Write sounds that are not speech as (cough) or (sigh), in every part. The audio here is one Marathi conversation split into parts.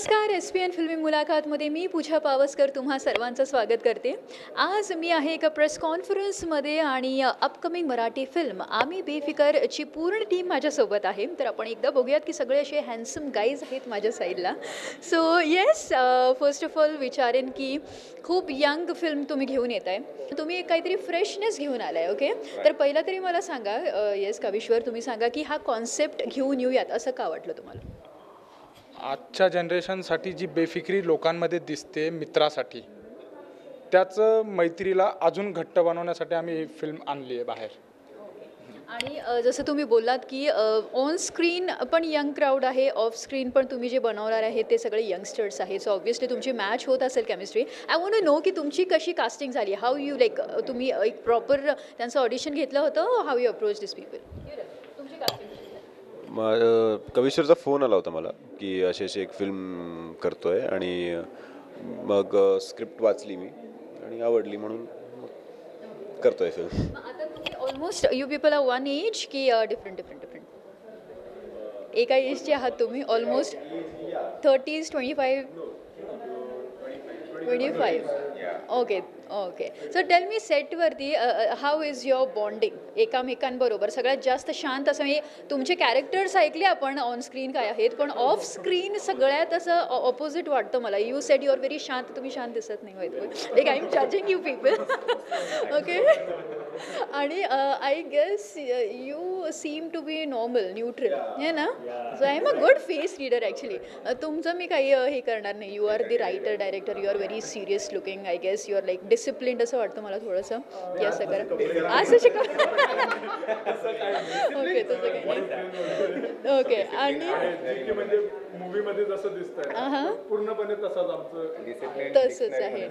नमस्कार एस पी एन फिल्मी मुलाखतमध्ये मी पूजा पावसकर तुम्हा सर्वांचं स्वागत करते. आज मी आहे एका प्रेस कॉन्फरन्समध्ये आणि अपकमिंग मराठी फिल्म आम्ही बेफिकरची पूर्ण टीम माझ्यासोबत आहे. तर आपण एकदा बघूयात की सगळे असे हँडसम गाईज आहेत माझ्या साईडला so yes first of all विचारेन की खूप यंग फिल्म तुम्ही घेऊन येत आहे तुम्ही एक काहीतरी फ्रेशनेस घेऊन आलाय ओके तर पहिलं तरी मला सांगा येस कविश्वर तुम्ही सांगा की हा कॉन्सेप्ट घेऊन येऊयात असं का वाटलं तुम्हाला? आजच्या जनरेशनसाठी जी बेफिक्री लोकांमध्ये दिसते मित्रासाठी त्याचं मैत्रीला अजून घट्ट बनवण्यासाठी आम्ही ही फिल्म आणली आहे बाहेर. आणि अ, जसं तुम्ही बोललात की ऑन स्क्रीन पण यंग क्राऊड आहे ऑफ स्क्रीन पण तुम्ही जे बनवणार आहे ते सगळे यंगस्टर्स आहेत. सो ऑब्व्हियसली तुमची मॅच होत असेल केमिस्ट्री आय वॉन्ट नो की तुमची कशी कास्टिंग झाली? हाऊ यू लाईक तुम्ही एक प्रॉपर त्यांचं ऑडिशन घेतलं होतं? How you approach this people तुमची कास्टिंग कविश्वरचा फोन आला होता मला की अशी अशी एक फिल्म करतोय आणि मग स्क्रिप्ट वाचली मी आणि आवडली म्हणून मग करतोय film almost you people are one age की डिफरंट डिफरंट डिफरंट एका एजचे आहात तुम्ही almost thirties twenty five twenty five okay okay so tell me सेटवरती how is your bonding एकामेकांबरोबर. सगळ्यात जास्त शांत असं म्हणजे तुमचे कॅरेक्टर्स ऐकले आपण ऑन स्क्रीन काय आहेत पण ऑफ स्क्रीन सगळ्यात असं ऑपोजिट वाटतं मला. यू सेट युअर व्हेरी शांत तुम्ही शांत दिसत नाही. माहिती like I am judging you people okay आणि I guess you seem to be normal neutral हे ना? So I am a good face reader actually तुमचं मी काही हे करणार नाही. You are the writer director you are very serious looking I guess you are like disciplined असं वाटतं मला थोडंसं. की असं करा असं शिकव. ओके (laughs) तसं काही ओके (laughs) (laughs) आणि म्हणजे मूवीमध्ये जसं दिसतंय अहं. पूर्णपणे तसंच आमचं. तसंच आहे.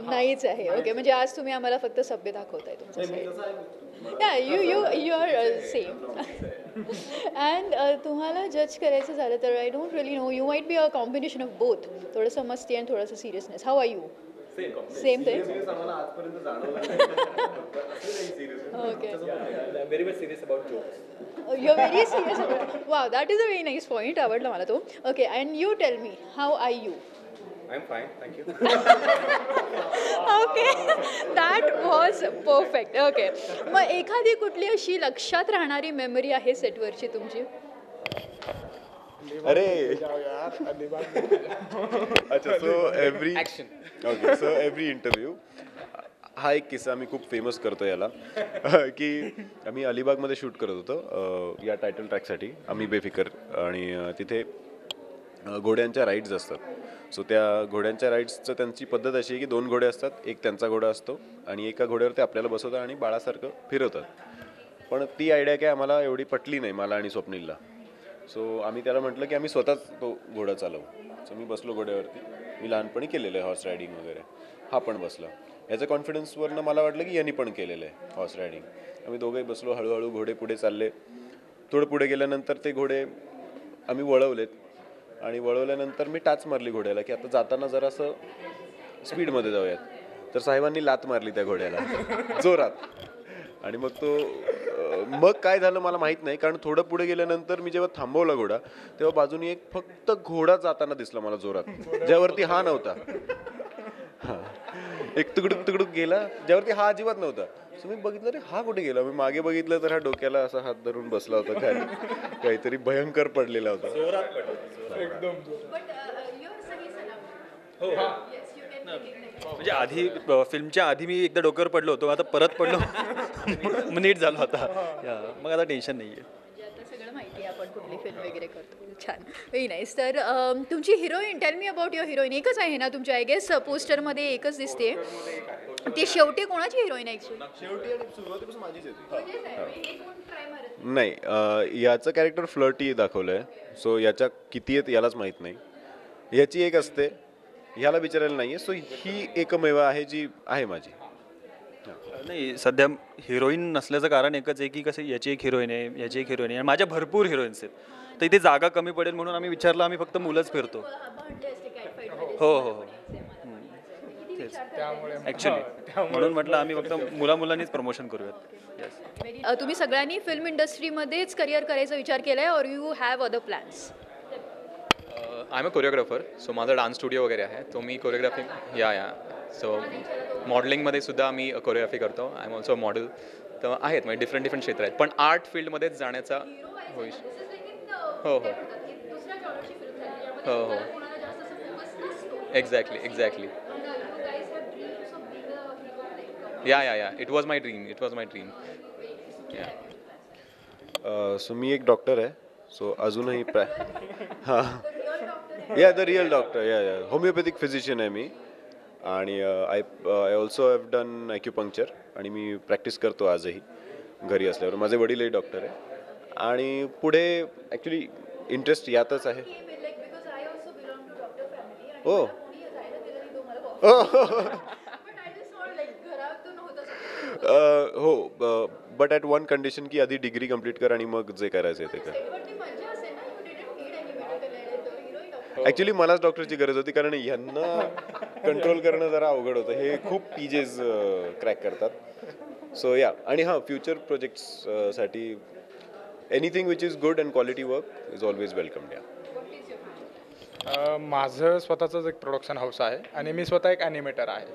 नाहीच आहे. ओके म्हणजे आज तुम्ही आम्हाला फक्त सभ्य दाखवताय तुमचं side yeah you you you are same and तुम्हाला जज करायचं झालं तर I don't really know you might be a combination of both थोडंसं मस्ती आणि थोडंसं seriousness how are you same ते okay. You are very serious वा that is a very nice point आवडला मला तो. Okay and you tell me how I you I'm fine, thank you. (laughs) Okay that was perfect okay मग एखादी कुठली अशी लक्षात राहणारी मेमरी आहे सेटवरची तुमची? अरे. अच्छा so every okay so every interview हा एक किस्सा आम्ही खूप फेमस करतो याला. की आम्ही अलिबागमध्ये शूट करत होतो या टायटल ट्रॅकसाठी आम्ही बेफिकर आणि तिथे घोड्यांच्या राईड्स असतात. सो त्या घोड्यांच्या राईड्सचं त्यांची पद्धत अशी आहे की दोन घोडे असतात एक त्यांचा घोडा असतो आणि एका घोड्यावर ते आपल्याला बसवतात आणि बाळासारखं फिरवतात. पण ती आयडिया काय आम्हाला एवढी पटली नाही मला आणि स्वप्नीलला. सो आम्ही त्याला म्हटलं की आम्ही स्वतःच तो घोडा चालवू. सो मी बसलो घोड्यावरती. मी लहानपणी केलेलं आहे हॉर्स रायडिंग वगैरे. हा पण बसला. याचं कॉन्फिडन्सवरनं मला वाटलं की यांनी पण केलेलं आहे हॉर्स रायडिंग आम्ही दोघंही बसलो हळूहळू घोडे पुढे चालले. थोडं पुढे गेल्यानंतर ते घोडे आम्ही वळवलेत. आणि वळवल्यानंतर मी टाच मारली घोड्याला की आता जाताना जरासं स्पीडमध्ये जाऊयात. तर साहेबांनी लात मारली त्या घोड्याला जोरात. आणि मग तो मग काय झालं मला माहीत नाही कारण थोडं पुढे गेल्यानंतर मी जेव्हा थांबवला घोडा तेव्हा बाजूनी एक फक्त घोडा जाताना दिसला मला जोरात ज्यावरती हा नव्हता. हा. एक तुकडुक तुकडुक गेला ज्यावरती हा अजिबात नव्हता. सो मी बघितलं रे हा कुठे गेला? मी मागे बघितलं तर हा डोक्याला असा हात धरून बसला होता काय? काहीतरी भयंकर पडलेला होता. म्हणजे आधी फिल्मच्या आधी मी एकदा डोक्यावर पडलो होतो आता परत पडलो. (laughs) (laughs) नीट झालो आता. मग आता टेन्शन नाही आहे म्हणजे आता सगळं माहिती आहे आपण कुठली फिल्म वगैरे करतो. छान. व्हेरी नाईस तर अम, तुमची heroine tell me about your heroine एकच आहे ना तुमच्या आय गेस पोस्टरमध्ये एकच दिसते. ती शेवटी कोणाची हिरोईन ॲक्च्युली शेवटी आणि सुरुवातीपासून माझीच येते नाही. अं, याचं कॅरेक्टर फ्लर्टी दाखवलं आहे सो याच्या किती आहेत यालाच माहीत नाही. याची एक असते. ह्याला विचारायला नाही आहे सो ही एकमेव आहे जी आहे माझी. नाही सध्या हिरोईन नसल्याचं कारण एकच आहे की कसं याची एक हिरोईन आहे याची एक हिरोईन आहे. आणि माझ्या भरपूर हिरोईन्स आहेत. तर इथे जागा कमी पडेल म्हणून आम्ही विचारलं आम्ही फक्त मुलंच फिरतो. हो हो हो. ॲक्च्युली म्हणून म्हटलं आम्ही फक्त मुला मुलांनीच प्रमोशन करूयात येस तुम्ही सगळ्यांनी फिल्म इंडस्ट्रीमध्येच करिअर करायचा विचार केला आहे or you have other plans I am a choreographer so माझा डान्स स्टुडिओ वगैरे आहे. तो मी कोरिओग्राफी या या. सो मॉडेलिंगमध्ये सुद्धा मी कोरिओग्राफी करतो. आय एम ऑल्सो मॉडेल तर आहेत म्हणजे डिफरंट डिफरंट क्षेत्र आहेत. पण आर्ट फील्डमध्येच जाण्याचा होईल हो हो. हो हो. Exactly exactly yeah yeah yeah it was my dream it was my dream yeah so मी एक डॉक्टर आहे. सो अजूनही प्रॅ हां. या द रिअल डॉक्टर या या होमिओपॅथिक फिजिशियन आहे मी. आणि I I also have done acupuncture आणि मी प्रॅक्टिस करतो आजही घरी असल्यावर. माझे वडीलही डॉक्टर आहे आणि पुढे ॲक्च्युली इंटरेस्ट यातच आहे. हो. हो. बट ॲट वन कंडिशन की आधी डिग्री कंप्लीट कर आणि मग जे करायचं आहे ते कर. ॲक्च्युली मलाच डॉक्टरची गरज होती कारण यांना कंट्रोल करणं जरा अवघड होतं. हे खूप पीजेस क्रॅक करतात. सो या आणि हां future प्रोजेक्ट्ससाठी anything which is good and quality work is always welcome yeah uh, माझं स्वतःचंच एक प्रोडक्शन हाऊस आहे आणि मी स्वतः एक ॲनिमेटर आहे.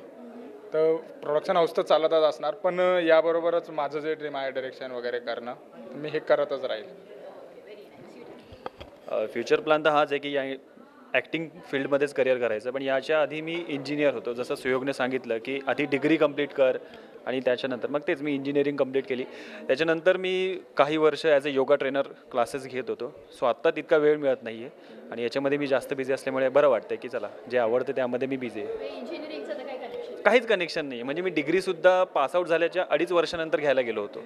तर प्रोडक्शन हाऊस तर चालतच असणार पण याबरोबरच माझं जे ड्रीम आहे डिरेक्शन वगैरे करणं मी हे करतच राहील. फ्युचर प्लॅन तर हाच आहे की या ॲक्टिंग फील्डमध्येच करिअर करायचं. पण याच्या आधी मी इंजिनियर होतो. जसं सुयोगने सांगितलं की आधी डिग्री कंप्लीट कर आणि त्याच्यानंतर मग तेच मी इंजिनिअरिंग कंप्लीट केली. त्याच्यानंतर मी काही वर्ष as a yoga trainer classes घेत होतो. सो आत्ता तितका वेळ मिळत नाही आहे आणि याच्यामध्ये मी जास्त बिझी असल्यामुळे बरं वाटतं की चला जे आवडतं त्यामध्ये मी बिझी आहे. काहीच कनेक्शन नाही म्हणजे मी डिग्रीसुद्धा पासआउट झाल्याच्या अडीच वर्षानंतर घ्यायला गेलो होतो.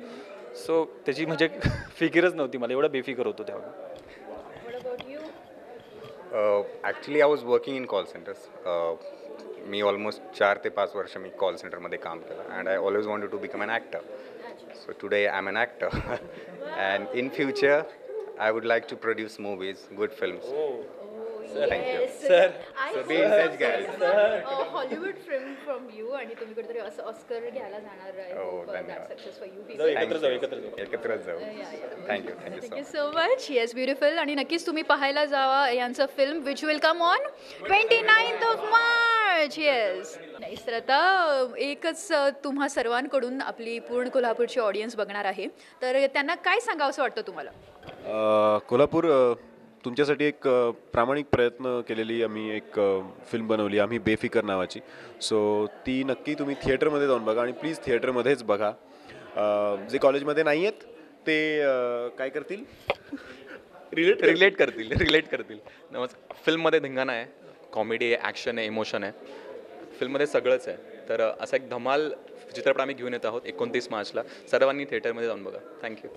सो त्याची म्हणजे (laughs) फिकीरच नव्हती मला. एवढं बेफिकर होतो तेव्हा. Actually I was working in call centers me almost चार ते पाच वर्ष मी कॉल सेंटरमध्ये काम केलं and I always wanted to become an actor so today I am an actor and in future I would like to produce movies good films Hollywood film from you आणि तुम्ही कुठेतरी असं ऑस्कर घ्यायला जाणार आहे uh. एकत्र जाऊ एकत्र जाऊ. Thank you thank you so thank you so much yes beautiful आणि नक्कीच तुम्ही पाहायला जावा यांचं film which will come on twenty ninth of March yes नाही तर आता एकच अ, तुम्हा सर्वांकडून आपली पूर्ण कोल्हापूरची ऑडियन्स बघणार आहे. तर त्यांना काय सांगावं असं वाटतं तुम्हाला? कोल्हापूर तुमच्यासाठी एक प्रामाणिक प्रयत्न केलेली आम्ही एक फिल्म बनवली आम्ही बेफिकर नावाची. सो ती नक्की तुम्ही थिएटरमध्ये जाऊन बघा आणि प्लीज थिएटरमध्येच बघा. जे कॉलेजमध्ये नाही आहेत ते काय करतील? रिलेट रिलेट करतील रिलेट करतील. नमस्कार फिल्ममध्ये धिंगाणा आहे कॉमेडी आहे ॲक्शन आहे इमोशन आहे. फिल्ममध्ये सगळंच आहे. तर असा एक धमाल चित्रपट आम्ही घेऊन येत आहोत एकोणतीस मार्चला. सर्वांनी थिएटरमध्ये जाऊन बघा. थँक्यू